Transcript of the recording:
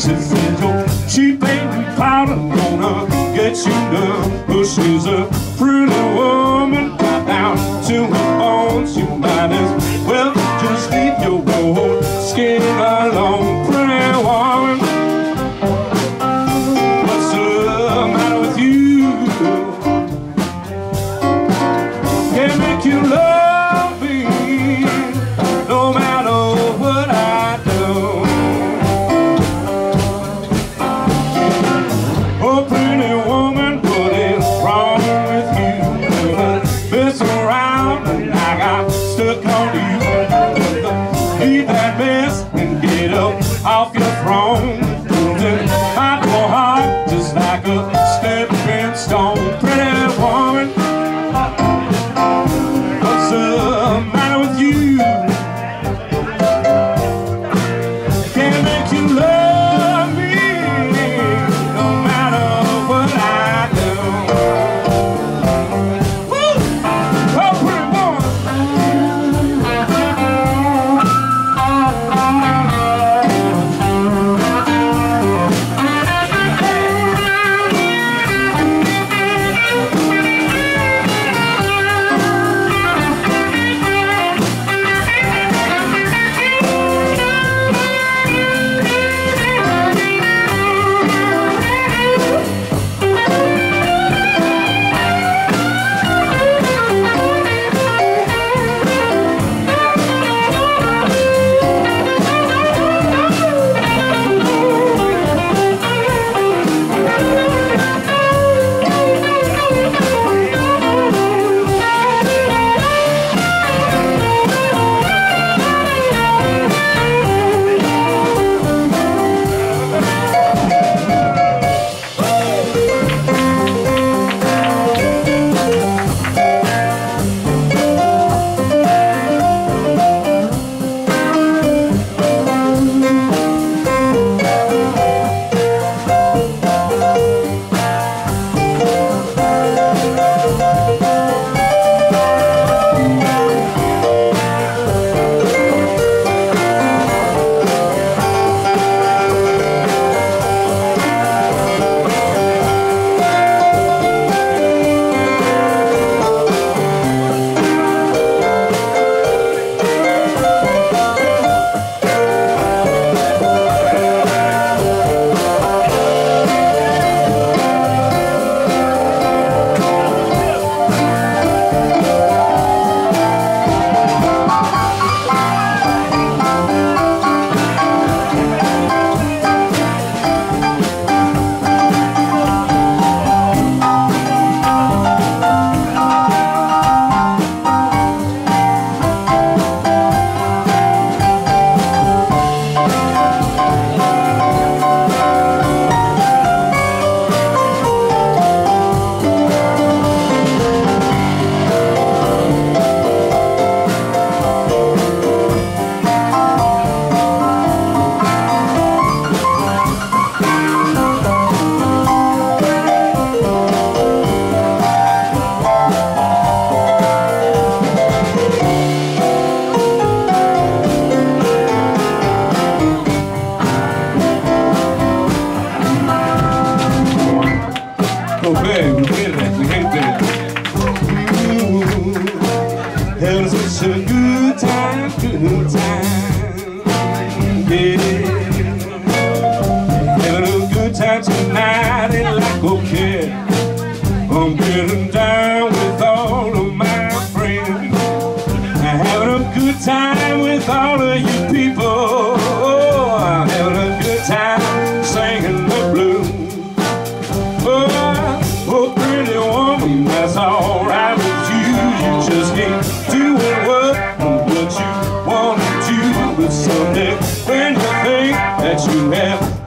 She said, yo, she baby powder gonna get you down. But she's got Having a good time tonight, and like okay, I'm getting down. but someday when the pain that you have.